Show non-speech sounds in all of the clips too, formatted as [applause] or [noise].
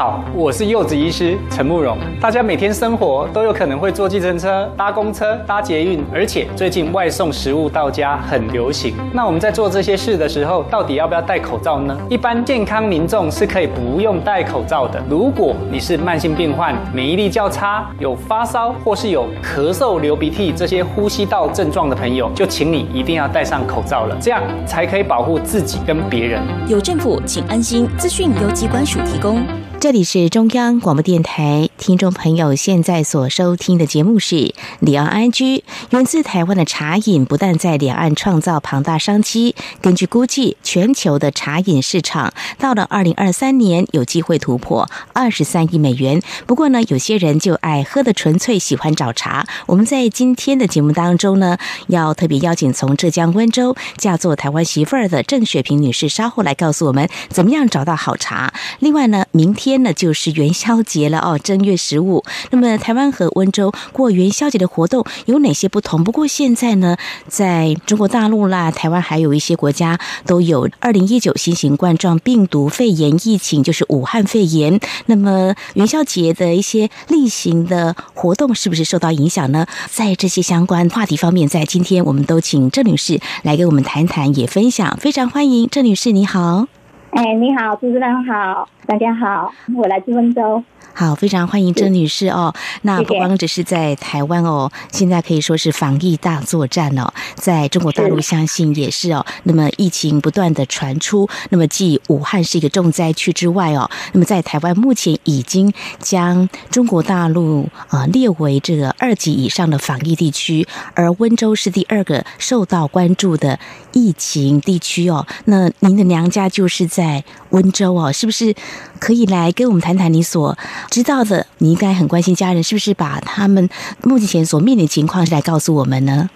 好，我是柚子医师陈慕容。大家每天生活都有可能会坐计程车、搭公车、搭捷运，而且最近外送食物到家很流行。那我们在做这些事的时候，到底要不要戴口罩呢？一般健康民众是可以不用戴口罩的。如果你是慢性病患、免疫力较差、有发烧或是有咳嗽、流鼻涕这些呼吸道症状的朋友，就请你一定要戴上口罩了，这样才可以保护自己跟别人。有政府，请安心。资讯由机关署提供。这里是中央广播电台，听众朋友现在所收听的节目是里昂安居。源自台湾的茶饮不但在两岸创造庞大商机，根据估计，全球的茶饮市场到了二零二三年有机会突破二十三亿美元。不过呢，有些人就爱喝的纯粹喜欢找茶。我们在今天的节目当中呢，要特别邀请从浙江温州嫁做台湾媳妇儿的郑雪萍女士，稍后来告诉我们怎么样找到好茶。另外呢，明天。天呢，就是元宵节了哦，正月十五。那么台湾和温州过元宵节的活动有哪些不同？不过现在呢，在中国大陆啦，台湾还有一些国家都有二零一九新型冠状病毒肺炎疫情，就是武汉肺炎。那么元宵节的一些例行的活动是不是受到影响呢？在这些相关话题方面，在今天我们都请郑女士来给我们谈谈，也分享。非常欢迎郑女士，你好。哎，你好，主持人好，大家好，我来自温州。好，非常欢迎郑女士哦。那不光只是在台湾哦，现在可以说是防疫大作战哦。在中国大陆，相信也是哦。那么疫情不断的传出，那么继武汉是一个重灾区之外哦，那么在台湾目前已经将中国大陆啊列为这个二级以上的防疫地区，而温州是第二个受到关注的疫情地区哦。那您的娘家就是在在温州哦，是不是可以来跟我们谈谈你所？知道的，你应该很关心家人，是不是把他们目前所面临的情况来告诉我们呢？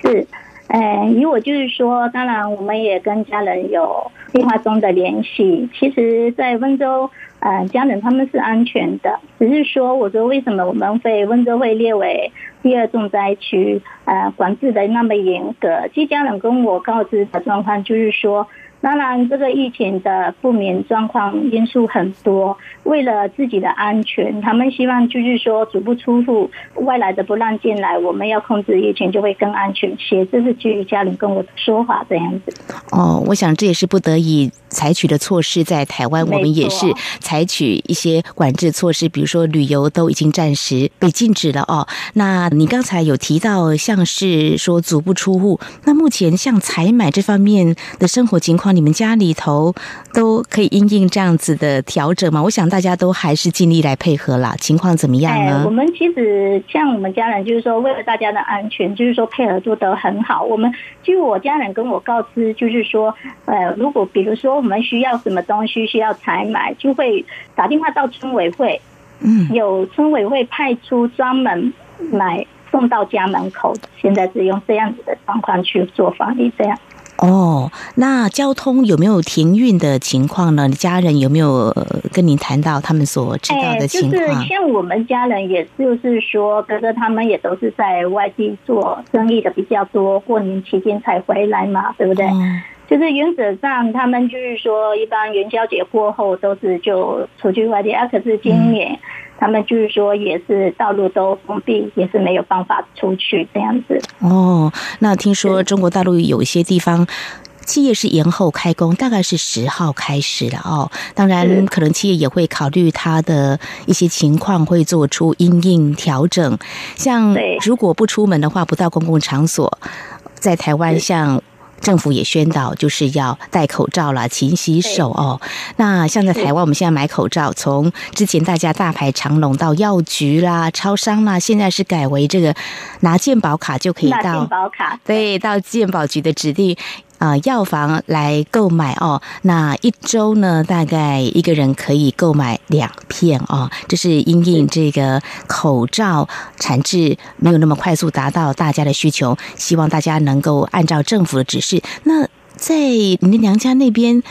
是，呃，以我就是说，当然我们也跟家人有电话中的联系。其实，在温州，呃，家人他们是安全的，只是说，我说为什么我们会温州会列为第二重灾区，呃，管制的那么严格？其实家人跟我告知的状况就是说。当然，这个疫情的负面状况因素很多。为了自己的安全，他们希望就是说足不出户，外来的不让进来。我们要控制疫情，就会更安全些。这是基于家人跟我的说法这样子。哦，我想这也是不得已采取的措施。在台湾，我们也是采取一些管制措施，比如说旅游都已经暂时被禁止了哦。那你刚才有提到，像是说足不出户，那目前像采买这方面的生活情况。你们家里头都可以因应这样子的调整吗？我想大家都还是尽力来配合啦。情况怎么样呢？我们其实像我们家人，就是说为了大家的安全，就是说配合做得很好。我们据我家人跟我告知，就是说，呃，如果比如说我们需要什么东西需要采买，就会打电话到村委会，嗯，有村委会派出专门买送到家门口。现在是用这样子的状况去做防疫，这样。哦，那交通有没有停运的情况呢？你家人有没有跟您谈到他们所知道的情况？就是像我们家人，也就是说，哥哥他们也都是在外地做生意的比较多，过年期间才回来嘛，对不对？就是原则上，他们就是说，一般元宵节过后都是就出去外地啊。可是今年。他们就是说，也是道路都封闭，也是没有办法出去这样子。哦，那听说中国大陆有一些地方企业是延后开工，大概是十号开始了哦。当然，可能企业也会考虑它的一些情况，会做出因应调整。像如果不出门的话，不到公共场所，在台湾像。政府也宣导，就是要戴口罩了，勤洗手哦。那像在台湾，我们现在买口罩，从之前大家大排长龙到药局啦、超商啦，现在是改为这个拿健保卡就可以到健保卡，对，到健保局的指定。啊，药房来购买哦，那一周呢，大概一个人可以购买两片哦。这是因应这个口罩产制没有那么快速达到大家的需求，希望大家能够按照政府的指示。那在你的娘家那边，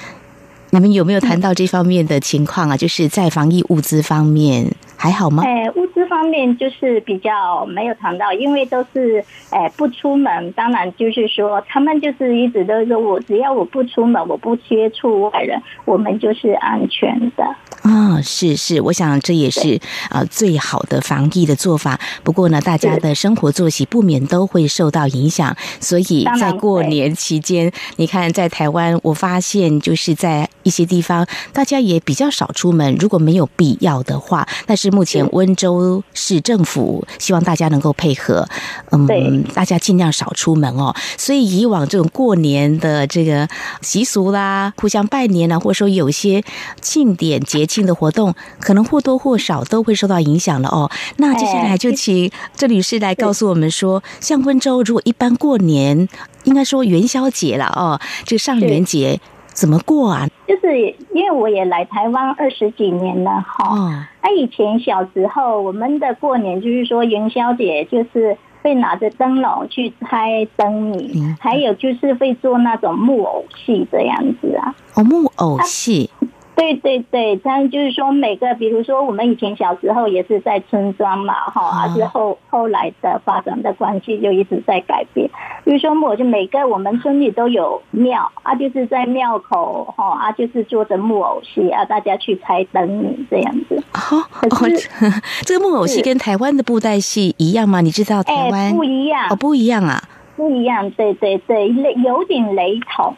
你们有没有谈到这方面的情况啊？就是在防疫物资方面。还好吗？哎，物资方面就是比较没有谈到，因为都是哎不出门，当然就是说他们就是一直都说我只要我不出门，我不接触外人，我们就是安全的。啊，是是，我想这也是啊最好的防疫的做法。不过呢，大家的生活作息不免都会受到影响，所以在过年期间，你看在台湾，我发现就是在一些地方，大家也比较少出门，如果没有必要的话。但是目前温州市政府希望大家能够配合，嗯，大家尽量少出门哦。所以以往这种过年的这个习俗啦，互相拜年啊，或者说有些庆典节。庆的活动可能或多或少都会受到影响了哦。那接下来就请郑女士来告诉我们说，像温州如果一般过年，应该说元宵节了哦，这个上元节怎么过啊？就是因为我也来台湾二十几年了哈。那以前小时候我们的过年就是说元宵节就是会拿着灯笼去猜灯谜，还有就是会做那种木偶戏这样子啊。哦，木偶戏。对对对，但就是说每个，比如说我们以前小时候也是在村庄嘛，哈，而是后后来的发展的关系就一直在改变。比如说我就每个我们村里都有庙啊，就是在庙口哈啊，就是做着木偶戏啊，大家去猜灯谜这样子。哦，[laughs] 这个木偶戏跟台湾的布袋戏一样吗？你知道台湾不一样哦，不一样啊，不一样，对对对，雷有点雷同。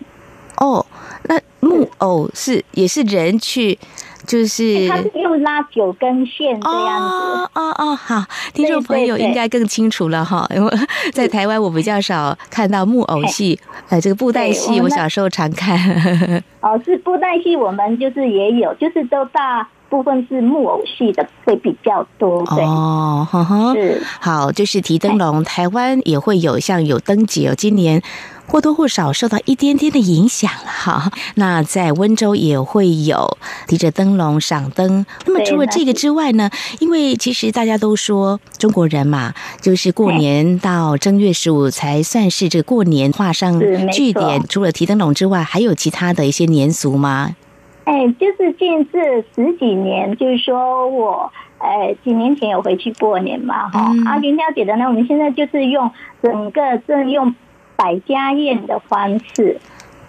哦，那木偶是也是人去，就是他是用拉九根线这样子。哦哦，好，听众朋友应该更清楚了哈，因为在台湾我比较少看到木偶戏，呃，这个布袋戏我小时候常看。[laughs] 哦，是布袋戏，我们就是也有，就是都大部分是木偶戏的会比较多。对哦，是好，就是提灯笼，台湾也会有，像有灯节哦，今年。或多或少受到一点点的影响了哈。那在温州也会有提着灯笼赏灯。那么除了这个之外呢？因为其实大家都说中国人嘛，就是过年到正月十五才算是这过年画上句点。除了提灯笼之外，还有其他的一些年俗吗？哎，就是近这十几年，就是说我哎几年前有回去过年嘛哈。啊，元宵节的呢，我们现在就是用整个正用。百家宴的方式，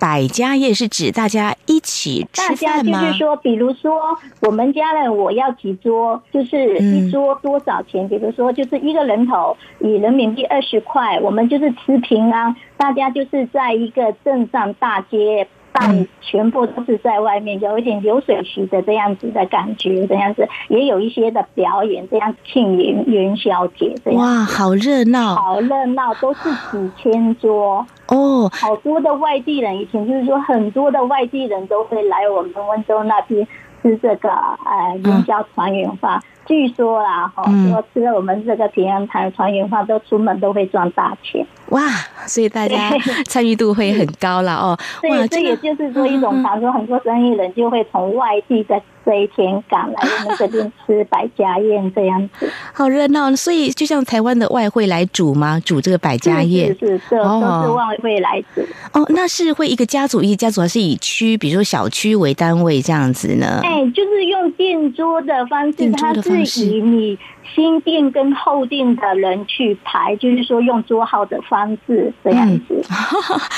百家宴是指大家一起吃饭吗？就是说，比如说我们家人我要几桌，就是一桌多少钱？比如说，就是一个人头以人民币二十块，我们就是吃平安，大家就是在一个镇上大街。但全部都是在外面，有一点流水席的这样子的感觉，这样子也有一些的表演，这样庆元元宵节这样。哇，好热闹！好热闹，都是几千桌哦，好多的外地人，以前就是说很多的外地人都会来我们温州那边吃这个呃元宵团圆饭。据说啦，哈，说吃了我们这个平安堂团圆饭，都出门都会赚大钱。哇，所以大家参与度会很高了哦。哇，这也就是说一种，常说很多生意人就会从外地的。这一天赶来我们这边吃百家宴这样子，好热闹。所以就像台湾的外汇来煮吗？煮这个百家宴是是是，都是外汇来煮。哦，那是会一个家族一个家族，还是以区，比如说小区为单位这样子呢？哎，就是用订桌的方式，它是以你新定跟后定的人去排，就是说用桌号的方式这样子。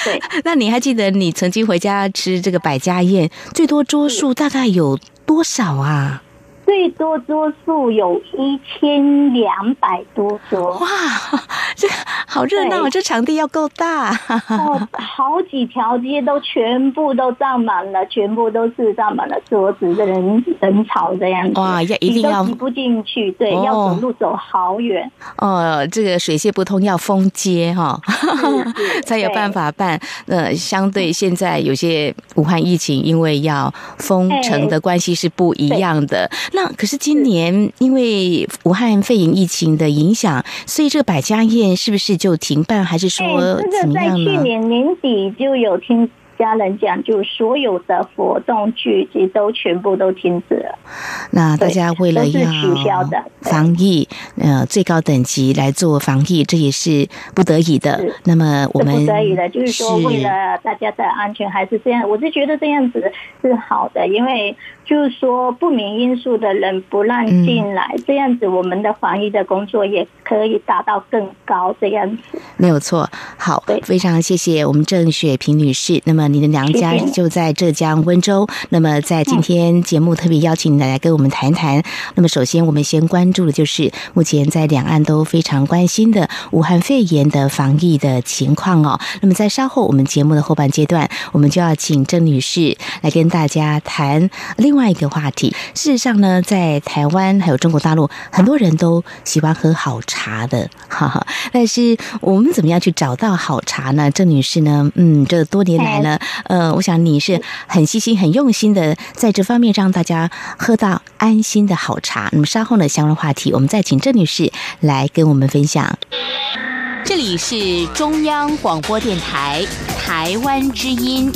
对，[laughs] 那你还记得你曾经回家吃这个百家宴，最多桌数大概有？多少啊？最多桌数有一千两百多桌。哇，这好热闹！这场地要够大。哦，好几条街都全部都占满了，全部都是占满了桌子的人人潮这样子。哇，要一定要挤不进去，对，要走路走好远。哦，这个水泄不通要封街哈，[laughs] 才有办法办。那相对现在有些武汉疫情，因为要封城的关系是不一样的。那可是今年因为武汉肺炎疫情的影响，所以这个百家宴是不是就停办，还是说怎么样呢？在去年年底就有听家人讲，就所有的活动聚集都全部都停止了。那大家为了要取消的防疫，呃最高等级来做防疫，这也是不得已的。那么我们不得已的，就是说为了大家的安全，还是这样，我是觉得这样子是好的，因为就是说不明因素的人不让进来，这样子我们的防疫的工作也可以达到更高这样子。没有错，好，非常谢谢我们郑雪萍女士。那么你的娘家就在浙江温州，那么在今天节目特别邀请你来跟我们谈谈。那么首先我们先关注的就是目前在两岸都非常关心的武汉肺炎的防疫的情况哦。那么在稍后我们节目的后半阶段，我们就要请郑女士来跟大家谈另外一个话题。事实上呢，在台湾还有中国大陆，很多人都喜欢喝好茶的，[laughs] 哈哈。但是我们怎么样去找到好茶呢？郑女士呢？嗯，这多年来呢，呃，我想你是很细心、很用心的，在这方面让大家喝到安心的好茶。那么稍后呢，相关话题我们再请郑女士来跟我们分享。这里是中央广播电台台湾之音。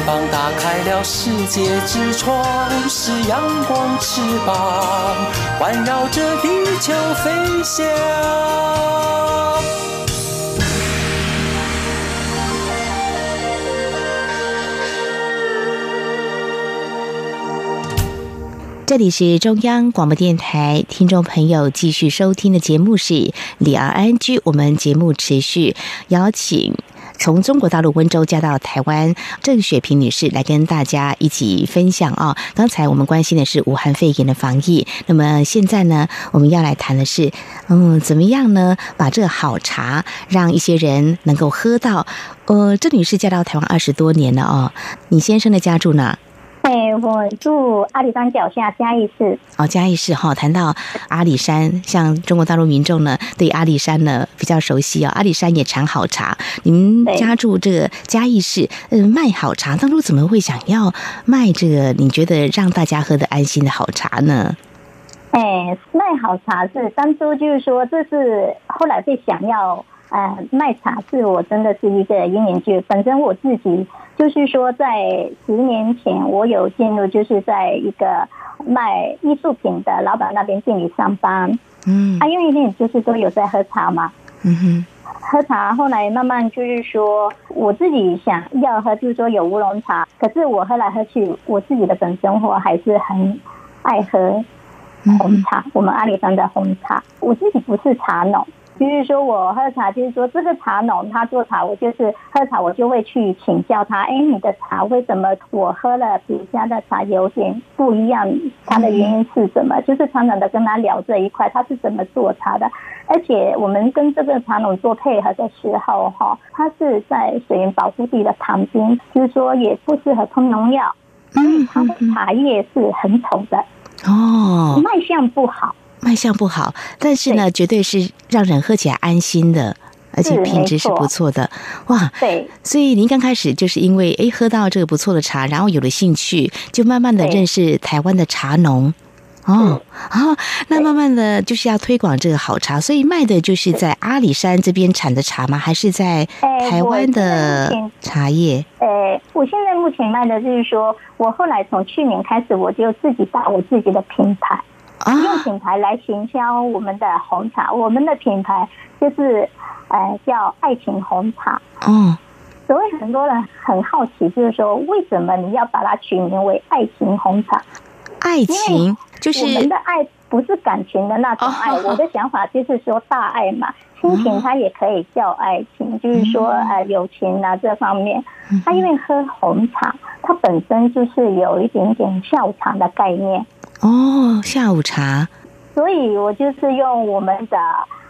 光，北方打开了世界之窗，是阳光翅膀，环绕着地球飞翔。这里是中央广播电台，听众朋友继续收听的节目是李儿安居，我们节目持续邀请。从中国大陆温州嫁到台湾，郑雪萍女士来跟大家一起分享啊。刚才我们关心的是武汉肺炎的防疫，那么现在呢，我们要来谈的是，嗯，怎么样呢？把这好茶让一些人能够喝到。呃，郑女士嫁到台湾二十多年了哦，你先生的家住哪？哎，我住阿里山脚下嘉义市。哦，嘉义市哈，谈到阿里山，像中国大陆民众呢，对阿里山呢比较熟悉哦。阿里山也产好茶，你们家住这个嘉义市，嗯，卖好茶，当初怎么会想要卖这个？你觉得让大家喝的安心的好茶呢？哎，卖好茶是当初就是说，这是后来会想要。呃，卖茶是我真的是一个因缘剧。本身我自己就是说，在十年前我有进入，就是在一个卖艺术品的老板那边店里上班。嗯，啊，因为那就是都有在喝茶嘛。嗯哼，喝茶，后来慢慢就是说，我自己想要喝，就是说有乌龙茶。可是我喝来喝去，我自己的本生活还是很爱喝红茶。我们阿里山的红茶，我自己不是茶农。就是说，我喝茶，就是说这个茶农他做茶，我就是喝茶，我就会去请教他。哎，你的茶为什么我喝了别家的茶有点不一样？它的原因是什么？就是常常的跟他聊这一块，他是怎么做茶的？而且我们跟这个茶农做配合的时候，哈，他是在水源保护地的旁边，就是说也不适合喷农药，所以他的茶叶是很丑的哦，卖相不好。卖相不好，但是呢，绝对是让人喝起来安心的，而且品质是不错的。哇，对，所以您刚开始就是因为哎喝到这个不错的茶，然后有了兴趣，就慢慢的认识台湾的茶农。哦，啊，那慢慢的就是要推广这个好茶，所以卖的就是在阿里山这边产的茶吗？还是在台湾的茶叶？呃，我现在目前卖的就是说，我后来从去年开始，我就自己打我自己的品牌。用品牌来行销我们的红茶，我们的品牌就是，呃，叫爱情红茶。嗯，所以很多人很好奇，就是说，为什么你要把它取名为爱情红茶？爱情就是我们的爱，不是感情的那种爱。我的想法就是说，大爱嘛，亲情它也可以叫爱情，就是说，呃，友情啊这方面。它因为喝红茶，它本身就是有一点点下午茶的概念。哦，下午茶，所以我就是用我们的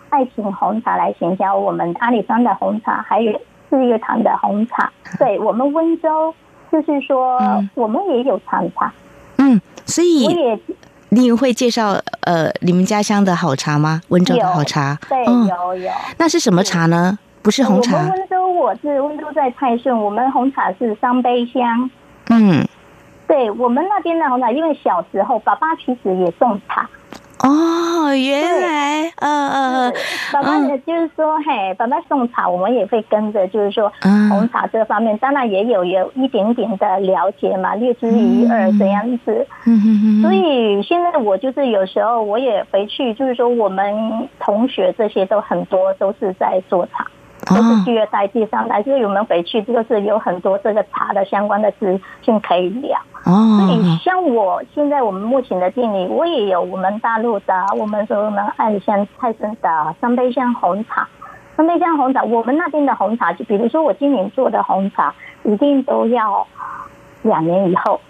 爱情红茶来行销我们阿里山的红茶，还有日月潭的红茶。对我们温州，就是说我们也有长茶。嗯，所以我也你会介绍呃你们家乡的好茶吗？温州的好茶，对，有有。那是什么茶呢？不是红茶。我们温州，我是温州在泰顺，我们红茶是三杯香。嗯。对我们那边的红茶，因为小时候爸爸其实也种茶。哦，原来，嗯嗯爸爸呢，就是说，嘿，爸爸种茶，我们也会跟着，就是说，嗯。红茶这方面，当然也有有一点点的了解嘛，略知一二这样子。嗯嗯嗯。所以现在我就是有时候我也回去，就是说我们同学这些都很多都是在做茶，都是哦第二代、第三代，所以我们回去就是有很多这个茶的相关的资讯可以聊。所以哦，像我现在我们目前的店里，我也有我们大陆的，我们说我们爱香泰森的三杯香红茶。三杯香红茶，我们那边的红茶，就比如说我今年做的红茶，一定都要两年以后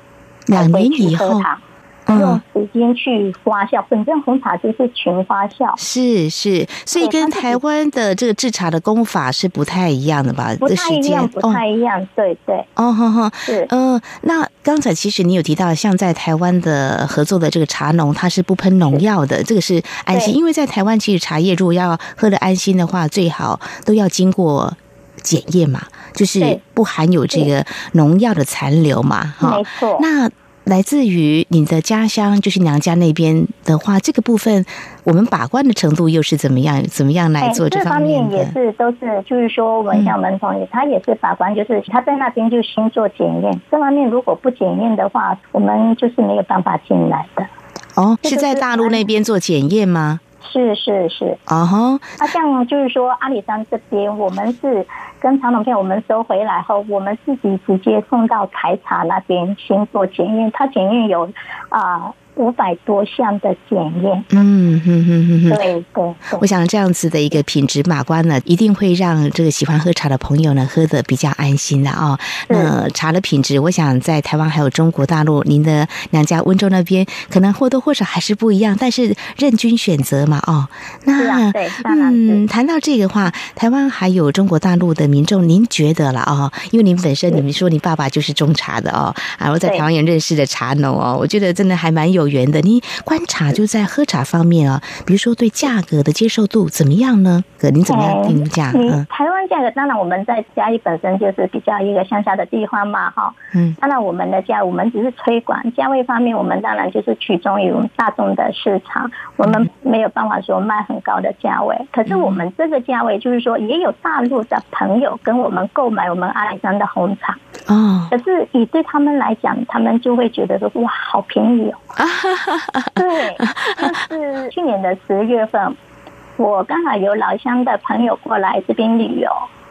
两年以后喝它。嗯用时间去发酵，本身红茶就是全发酵，是是，所以跟台湾的这个制茶的功法是不太一样的吧？不这时间太一样，不太一样。对对，哦，呵呵，是。呃，那刚才其实你有提到，像在台湾的合作的这个茶农，他是不喷农药的，这个是安心，因为在台湾其实茶叶如果要喝的安心的话，最好都要经过检验嘛，就是不含有这个农药的残留嘛，哈没。错。那来自于你的家乡，就是娘家那边的话，这个部分我们把关的程度又是怎么样？怎么样来哎，做这方面也？是都是，就是说我们像门同学，他也是把关，就是他在那边就先做检验。这方面如果不检验的话，我们就是没有办法进来的。哦，是在大陆那边做检验吗？是是是，啊哈，那像就是说阿里山这边，我们是跟长统片，我们收回来后，我们自己直接送到台茶那边先做检验，它检验有啊五百多项的检验。嗯哼哼哼哼。对对对我想这样子的一个品质把关呢，一定会让这个喜欢喝茶的朋友呢喝的比较安心的哦。那茶的品质，我想在台湾还有中国大陆，您的娘家温州那边可能或多或少还是不一样，但是任君选择嘛哦。那啊，对，当然。嗯，谈到这个话，台湾还有中国大陆的民众，您觉得了哦？因为您本身你们说你爸爸就是种茶的哦，啊，我在台湾也认识的茶农哦，我觉得真的还蛮有缘的。你观察就在喝茶方面啊，比如说对价格的接受度怎么样呢？哥，您怎么样定价？你嗯台湾价格，当然我们在嘉义本身就是比较一个乡下的地方嘛，哈。嗯当然我们的价，我们只是推广价位方面，我们当然就是取中于我们大众的市场，我们没有办法说卖很高的价位。可是我们这个价位，就是说也有大陆的朋友跟我们购买我们阿里山的红茶，哦可是以对他们来讲，他们就会觉得说哇，好便宜哦。[laughs] 对，就是去年的十月份，我刚好有老乡的朋友过来这边旅游，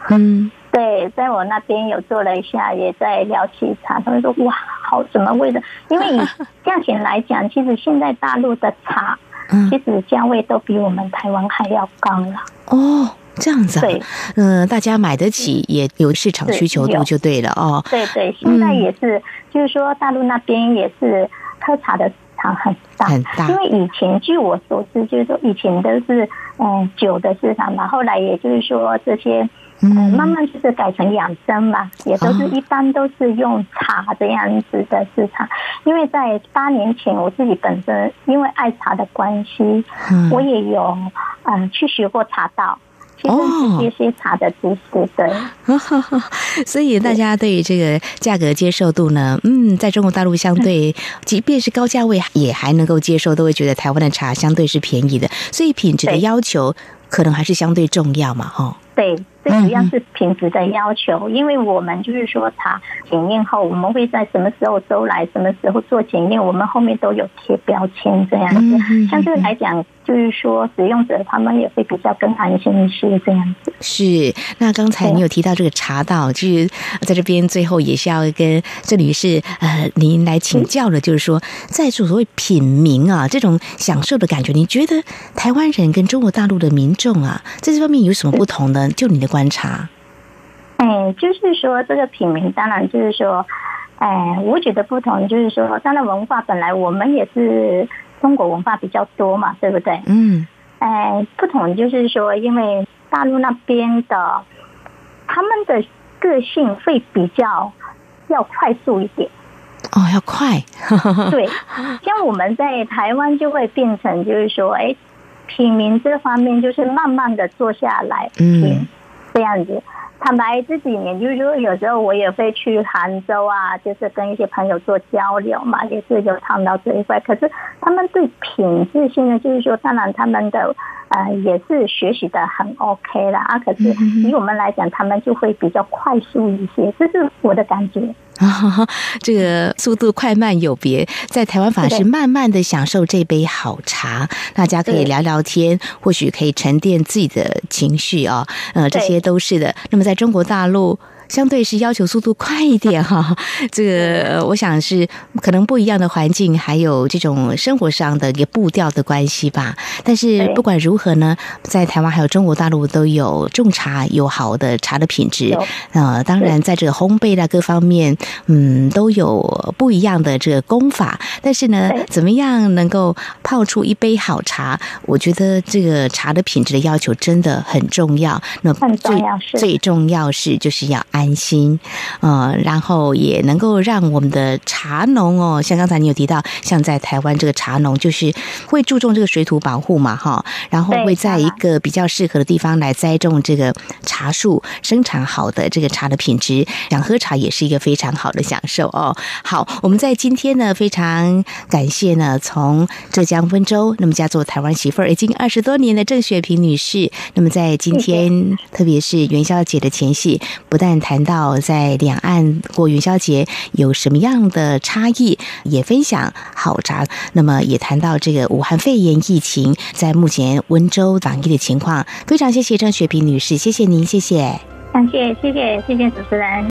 嗯对，在我那边有做了一下，也在聊起茶，他们说哇，好，什么味的？因为以 [laughs] 价钱来讲，其实现在大陆的茶，嗯其实价位都比我们台湾还要高了。哦。这样子啊对，嗯、大家买得起，也有市场需求度就对了哦。对对，现在嗯也是，就是说大陆那边也是喝茶的市场很大，很大因为以前据我所知，就是说以前都是嗯酒的市场嘛，后来也就是说这些。嗯，嗯慢慢就是改成养生嘛，也都是哦一般都是用茶这样子的市场。因为在八年前，我自己本身因为爱茶的关系，嗯我也有嗯去学过茶道，去哦认识一些茶的知识。对，所以大家对于这个价格接受度呢，嗯，在中国大陆相对，即便是高价位也还能够接受，都会觉得台湾的茶相对是便宜的，所以品质的要求可能还是相对重要嘛，哈。对，最主要是品质的要求，因为我们就是说茶检验后，我们会在什么时候收来，什么时候做检验，我们后面都有贴标签这样子嗯。相对来讲，就是说使用者他们也会比较更安心一些这样子。是，那刚才你有提到这个茶道，就是在这边最后也是要跟这里是呃您来请教的，就是说在所谓品茗啊这种享受的感觉，你觉得台湾人跟中国大陆的民众啊在这方面有什么不同呢？就你的观察，哎，就是说这个品茗，当然就是说，哎，我觉得不同，就是说，当然文化本来我们也是中国文化比较多嘛，对不对？嗯。哎，不同就是说，因为大陆那边的他们的个性会比较要快速一点，哦，要快，[laughs] 对，[laughs] 像我们在台湾就会变成就是说，哎，品茗这方面就是慢慢的坐下来品，嗯这样子。坦白这几年，就是说有时候我也会去杭州啊，就是跟一些朋友做交流嘛，也是有谈到这一块。可是他们对品质性呢，就是说，当然他们的呃也是学习的很 OK 啦。啊。可是以我们来讲，他们就会比较快速一些，这是我的感觉。啊，[laughs] 这个速度快慢有别，在台湾反而是慢慢的享受这杯好茶，大家可以聊聊天，或许可以沉淀自己的情绪啊，呃，这些都是的。那么在中国大陆。相对是要求速度快一点哈，[laughs] 这个我想是可能不一样的环境，还有这种生活上的一个步调的关系吧。但是不管如何呢，在台湾还有中国大陆都有种茶，有好的茶的品质。呃，当然在这个烘焙的各方面，嗯，都有不一样的这个功法。但是呢，怎么样能够泡出一杯好茶？我觉得这个茶的品质的要求真的很重要。那最最重要是就是要。安心，呃，然后也能够让我们的茶农哦，像刚才你有提到，像在台湾这个茶农就是会注重这个水土保护嘛，哈，然后会在一个比较适合的地方来栽种这个茶树，生产好的这个茶的品质，想喝茶也是一个非常好的享受哦。好，我们在今天呢，非常感谢呢，从浙江温州那么家做台湾媳妇儿已经二十多年的郑雪萍女士，那么在今天，特别是元宵节的前夕，不但谈到在两岸过元宵节有什么样的差异，也分享好茶。那么也谈到这个武汉肺炎疫情在目前温州防疫的情况。非常谢谢张雪萍女士，谢谢您，谢谢。感谢，谢谢，谢谢主持人。